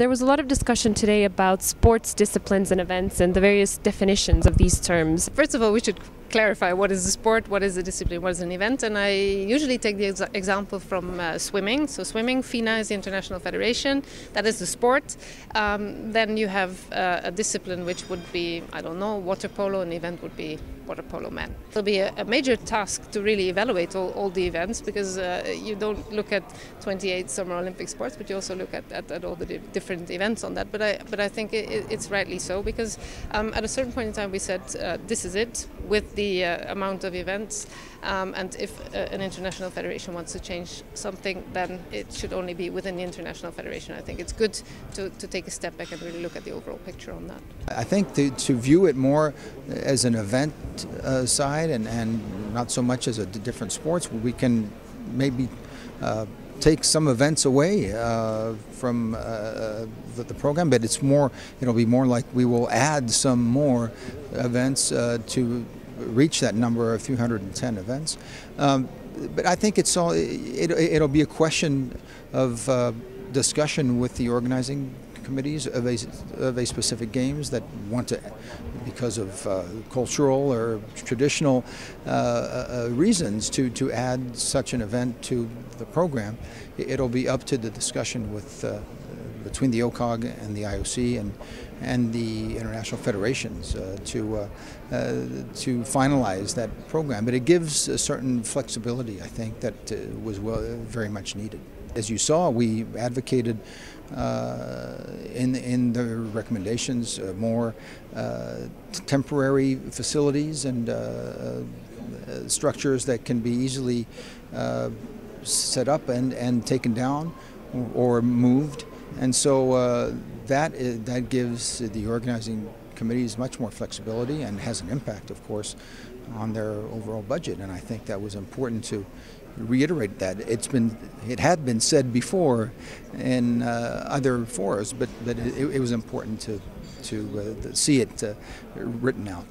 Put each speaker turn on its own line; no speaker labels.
There was a lot of discussion today about sports disciplines and events and the various definitions of these terms.
First of all, we should clarify what is a sport, what is a discipline, what is an event. And I usually take the ex- example from uh, swimming. So, swimming, FINA is the International Federation, that is the sport. Um, then you have uh, a discipline which would be, I don't know, water polo, an event would be water polo men. It'll be a, a major task to really evaluate all, all the events because uh, you don't look at 28 Summer Olympic sports, but you also look at, at, at all the di- different events on that. But I, but I think it, it's rightly so because um, at a certain point in time we said uh, this is it with the uh, amount of events. Um, and if uh, an international federation wants to change something, then it should only be within the international federation. I think it's good to, to take a step back and really look at the overall picture on that.
I think to, to view it more as an event uh, side and, and not so much as a different sports, we can maybe uh, take some events away uh, from uh, the, the, program, but it's more, it'll be more like we will add some more events uh, to reach that number of 310 events. Um, but I think it's all, it, it'll be a question of uh, discussion with the organizing committees of a, of a specific games that want to, because of uh, cultural or traditional uh, uh, reasons, to, to add such an event to the program. It'll be up to the discussion with uh, between the OCOG and the IOC and and the international federations uh, to uh, uh, to finalize that program. But it gives a certain flexibility, I think, that uh, was well, very much needed. As you saw, we advocated uh, in in the recommendations uh, more temporary facilities and structures that can be easily set up and, and taken down or moved and so uh, that, is, that gives the organizing committees much more flexibility and has an impact, of course, on their overall budget. And I think that was important to reiterate that. It's been, it had been said before in uh, other forums, but, but it, it, was important to, to uh, see it uh, written out.